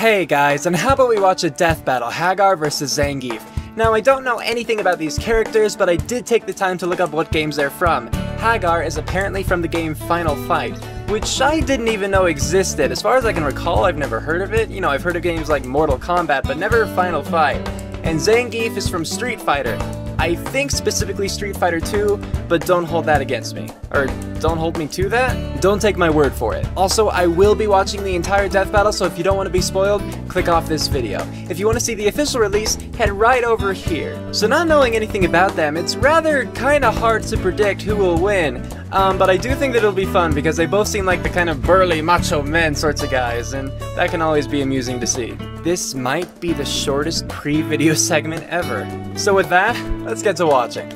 Hey guys, and how about we watch a death battle, Haggar versus Zangief. Now I don't know anything about these characters, but I did take the time to look up what games they're from. Haggar is apparently from the game Final Fight, which I didn't even know existed. As far as I can recall, I've never heard of it. You know, I've heard of games like Mortal Kombat, but never Final Fight. And Zangief is from Street Fighter. I think specifically Street Fighter 2, but don't hold that against me. Or don't hold me to that? Don't take my word for it. Also, I will be watching the entire death battle, so if you don't want to be spoiled, click off this video. If you want to see the official release, head right over here. So not knowing anything about them, it's rather kinda hard to predict who will win. Um, but I do think that it'll be fun because they both seem like the kind of burly macho men sorts of guys, and that can always be amusing to see. This might be the shortest pre-video segment ever. So with that, let's get to watching.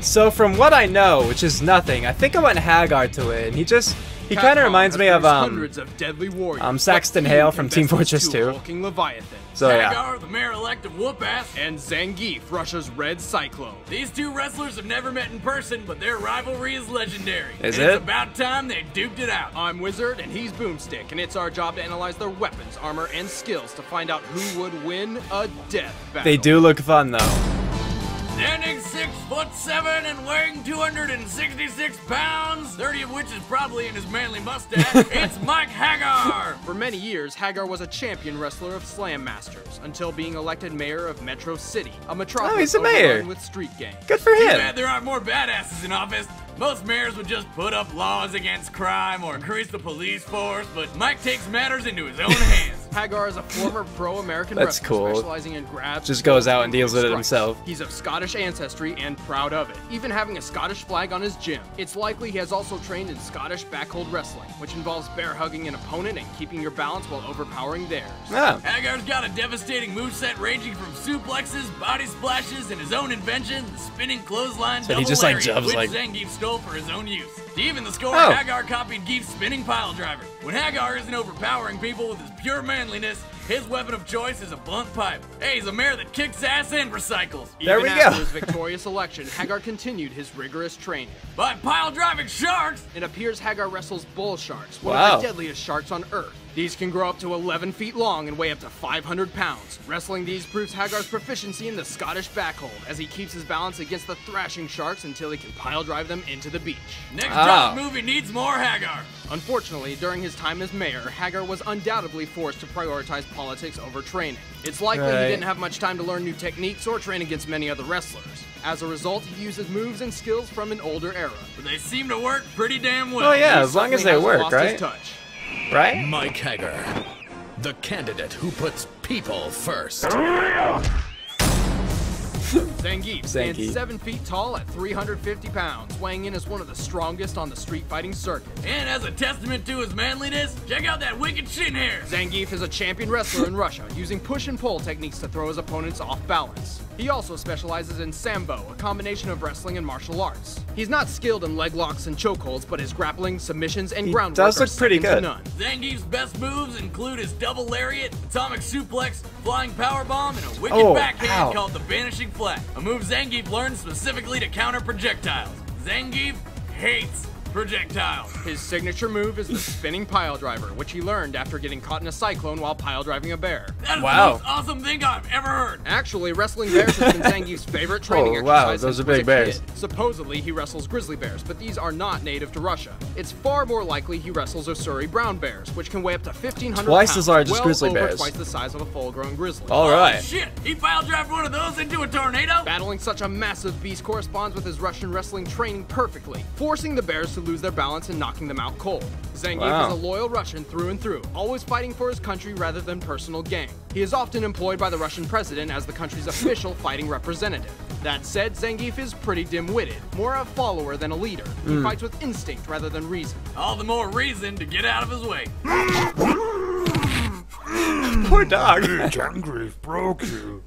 So from what I know, which is nothing, I think I want Haggar to win. He just he kind of reminds me of um hundreds of deadly warriors, um Saxton Hale from Team Fortress 2. Hulking Leviathan. So yeah. Haggar, the mayor-elect of Whoop-Ass, and Zangief, Russia's Red Cyclone. These two wrestlers have never met in person, but their rivalry is legendary. Is and it? It's about time they duked it out. I'm Wizard and he's Boomstick, and it's our job to analyze their weapons, armor, and skills to find out who would win a death battle. They do look fun though. Standing six foot seven and weighing 266 pounds, 30 of which is probably in his manly mustache, it's Mike Haggar! For many years, Haggar was a champion wrestler of Slam Masters, until being elected mayor of Metro City, a metropolis Oh, he's a mayor. overrun with street gangs. Good for Too him. bad there aren't more badasses in office. Most mayors would just put up laws against crime or increase the police force, but Mike takes matters into his own hands. Haggar is a former pro-American That's wrestler cool. specializing in grabs. Just goes out and deals with it himself. He's of Scottish ancestry and proud of it, even having a Scottish flag on his gym. It's likely he has also trained in Scottish backhold wrestling, which involves bear hugging an opponent and keeping your balance while overpowering theirs. Oh. Haggar's got a devastating moveset ranging from suplexes, body splashes, and his own invention, the spinning clothesline So he just, like, lariat, jumps, which like- Zangief stole for his own use. To even the score, Oh. Haggar copied Gief's spinning pile driver. When Haggar isn't overpowering people with his pure manliness, his weapon of choice is a blunt pipe. Hey, he's a mayor that kicks ass and recycles. There Even we after go. his victorious election, Haggar continued his rigorous training. By pile driving sharks, It appears Haggar wrestles bull sharks, one Wow. of the deadliest sharks on Earth. These can grow up to 11 feet long and weigh up to 500 pounds. Wrestling these proves Haggar's proficiency in the Scottish backhold, as he keeps his balance against the thrashing sharks until he can pile drive them into the beach. next Oh. drop movie needs more Haggar. Unfortunately, during his time as mayor, Haggar was undoubtedly forced to prioritize politics over training. It's likely Right. he didn't have much time to learn new techniques or train against many other wrestlers. As a result, he uses moves and skills from an older era. But they seem to work pretty damn well. Oh yeah, He as long as they work, lost his right? touch. Right? Mike Haggar, the candidate who puts people first. Zangief stands Zangief. 7 feet tall at 350 pounds, weighing in as one of the strongest on the street fighting circuit. And as a testament to his manliness, check out that wicked shin hair. Zangief is a champion wrestler in Russia, using push and pull techniques to throw his opponents off balance. He also specializes in Sambo, a combination of wrestling and martial arts. He's not skilled in leg locks and chokeholds, but his grappling, submissions, and He groundwork does are look pretty good. none. Zangief's best moves include his double lariat, atomic suplex, flying powerbomb, and a wicked Oh, backhand ow. called the vanishing flat. A move Zangief learned specifically to counter projectiles. Zangief hates projectiles. His signature move is the spinning pile driver, which he learned after getting caught in a cyclone while pile driving a bear. That is Wow. the most awesome thing I've ever heard. Actually, wrestling bears has been Zangief's favorite oh, training Oh, wow, exercise those since are big bears. kid. Supposedly, he wrestles grizzly bears, but these are not native to Russia. It's far more likely he wrestles Ussuri brown bears, which can weigh up to 1,500 Twice pounds, as large as well grizzly over bears. twice the size of a full-grown grizzly. All right. Oh, shit, he pile drive one of those into a tornado? Battling such a massive beast corresponds with his Russian wrestling training perfectly, forcing the bears to lose their balance and knocking them out cold. Zangief Wow. is a loyal Russian through and through, always fighting for his country rather than personal gain. He is often employed by the Russian president as the country's official fighting representative. That said, Zangief is pretty dim-witted, more a follower than a leader. He Hmm. fights with instinct rather than reason. All the more reason to get out of his way. Poor dog. Zangief broke you.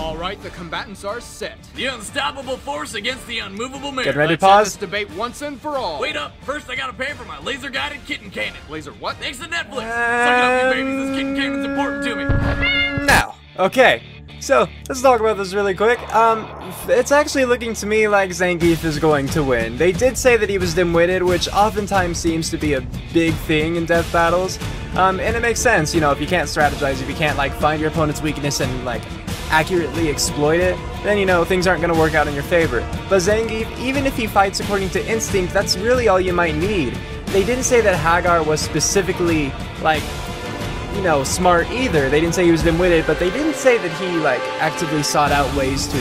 All right, the combatants are set. The unstoppable force against the unmovable man. Get ready, Let's end pause. this debate once and for all. Wait up, first I gotta pay for my laser-guided kitten cannon. Laser what? Thanks to Netflix. Suck it up, you babies. This kitten cannon's important to me. Now, okay. So, let's talk about this really quick. Um, it's actually looking to me like Zangief is going to win. They did say that he was dim-witted, which oftentimes seems to be a big thing in death battles. Um, and it makes sense, you know, if you can't strategize, if you can't, like, find your opponent's weakness and, like, accurately exploit it, then, you know, things aren't going to work out in your favor. But Zangief, even if he fights according to instinct, that's really all you might need. They didn't say that Haggar was specifically, like, you know, smart either. They didn't say he was dim-witted, but they didn't say that he, like, actively sought out ways to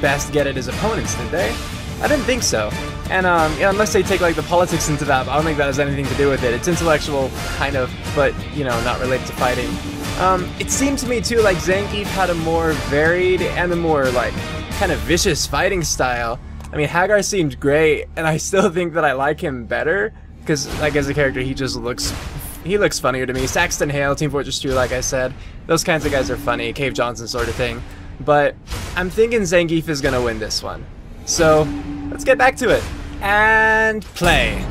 best get at his opponents, did they? I didn't think so. And, um, yeah, unless they take, like, the politics into that, I don't think that has anything to do with it. It's intellectual, kind of, but, you know, not related to fighting. Um, it seemed to me, too, like Zangief had a more varied and a more, like, kind of vicious fighting style. I mean, Haggar seemed great, and I still think that I like him better, because, like, as a character, he just looks he looks funnier to me. Saxton Hale, Team Fortress 2, like I said. Those kinds of guys are funny. Cave Johnson sort of thing. But I'm thinking Zangief is to win this one. So let's get back to it. And play.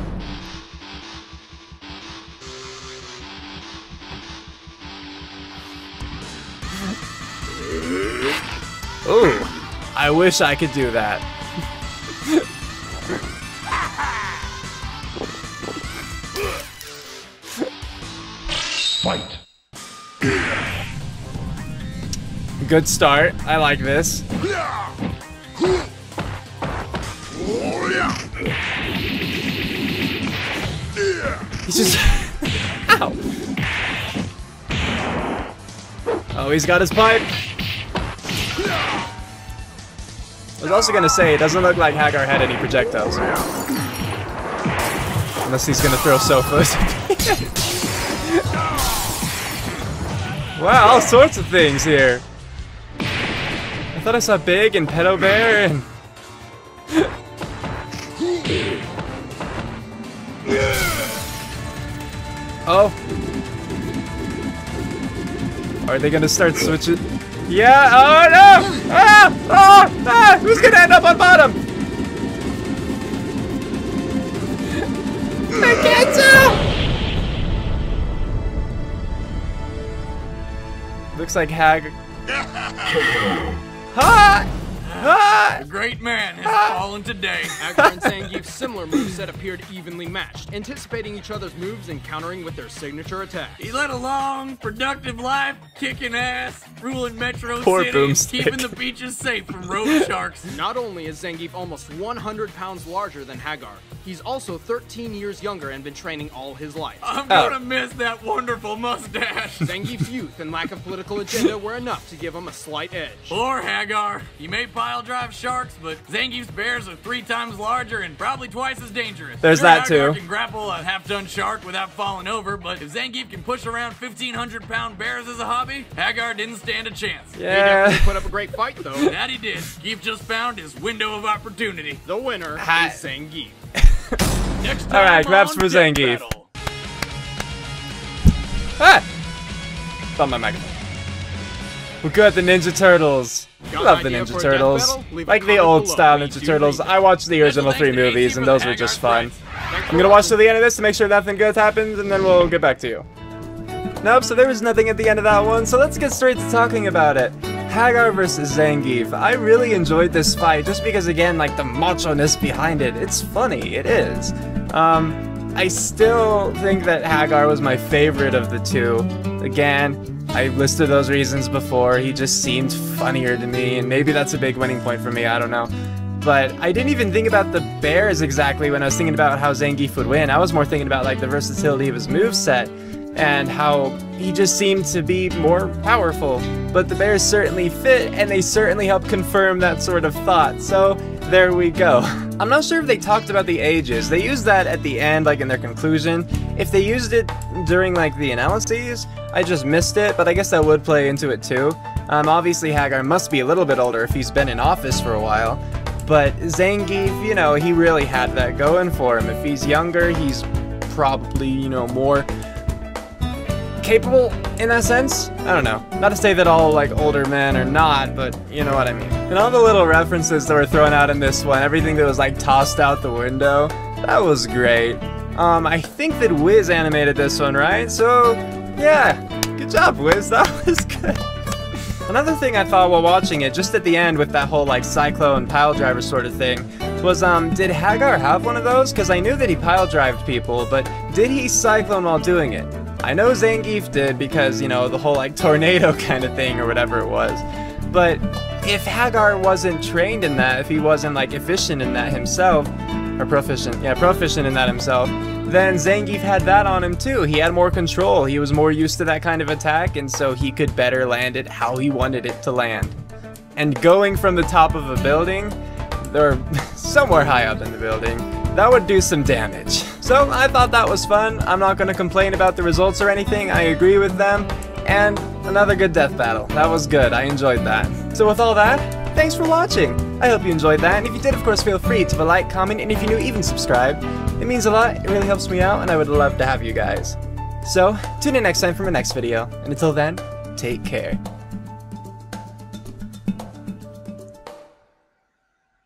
Ooh, I wish I could do that. Fight. Good start. I like this. He's just... Ow! Oh, he's got his pipe. Was also gonna say, it doesn't look like Haggar had any projectiles. Unless he's gonna throw sofas. wow, all sorts of things here. I thought I saw Big and Pedo Bear and... oh. Are they gonna start switching? Yeah, oh no! Ah! Oh! Ah! Who's gonna end up on bottom? I can't tell! Looks like Hag. ha! Ah! Ha! A great man has ah! fallen today. Haggar and Zangief's similar moveset appeared evenly matched, anticipating each other's moves and countering with their signature attacks. He led a long, productive life, kicking ass, ruling Metro Poor City, Boomstick. keeping the beaches safe from road sharks. Not only is Zangief almost 100 pounds larger than Haggar, he's also 13 years younger and been training all his life. I'm Oh. gonna miss that wonderful mustache. Zangief's youth and lack of political agenda were enough to give him a slight edge. Poor Haggar. He may pile drive sharks, but Zangief's bears are three times larger and probably twice as dangerous. There's Sure, that Haggar too. can grapple a half-ton shark without falling over, but if Zangief can push around 1,500-pound bears as a hobby, Haggar didn't stand a chance. Yeah. He definitely put up a great fight, though. That he did. Keith just found his window of opportunity. The winner Ha- is Zangief. Next time Alright, claps on for Death Zangief. Battle. Ah! Thumb my microphone. We're good at the Ninja Turtles. Got Love the Ninja for a death Turtles. battle? Leave a Like the old style Ninja Turtles. I watched the original three movies and those were just fun. I'm gonna watch to the end of this to make sure nothing good happens and then we'll get back to you. Nope, so there was nothing at the end of that one, so let's get straight to talking about it. Haggar versus Zangief. I really enjoyed this fight just because, again, like the macho-ness behind it. It's funny, it is. Um, I still think that Haggar was my favorite of the two. Again, I listed those reasons before. He just seemed funnier to me, and maybe that's a big winning point for me, I don't know. But I didn't even think about the bears exactly when I was thinking about how Zangief would win. I was more thinking about like the versatility of his moveset and how he just seemed to be more powerful. But the bears certainly fit, and they certainly help confirm that sort of thought. So there we go. I'm not sure if they talked about the ages. They used that at the end, like in their conclusion. If they used it during like the analyses, I just missed it, but I guess that would play into it too. Um, obviously, Haggar must be a little bit older if he's been in office for a while. But Zangief, you know, he really had that going for him. If he's younger, he's probably, you know, more capable in that sense. I don't know. Not to say that all like older men are not, but you know what I mean. And all the little references that were thrown out in this one, everything that was like tossed out the window, that was great. Um, I think that Wiz animated this one, right? So, yeah, good job, Wiz. That was good. Another thing I thought while watching it, just at the end with that whole like cyclone and pile driver sort of thing, was um, did Haggar have one of those? Because I knew that he pile drived people, but did he cyclone while doing it? I know Zangief did because, you know, the whole like tornado kind of thing or whatever it was. But if Haggar wasn't trained in that, if he wasn't like efficient in that himself, or proficient, yeah, proficient in that himself, then Zangief had that on him too. He had more control. He was more used to that kind of attack, and so he could better land it how he wanted it to land. And going from the top of a building, or somewhere high up in the building, that would do some damage. So I thought that was fun. I'm not going to complain about the results or anything. I agree with them. And another good death battle. That was good. I enjoyed that. So with all that, thanks for watching. I hope you enjoyed that. And if you did, of course, feel free to like, comment, and if you're new, even subscribe. It means a lot. It really helps me out, and I would love to have you guys. So tune in next time for my next video. And until then, take care.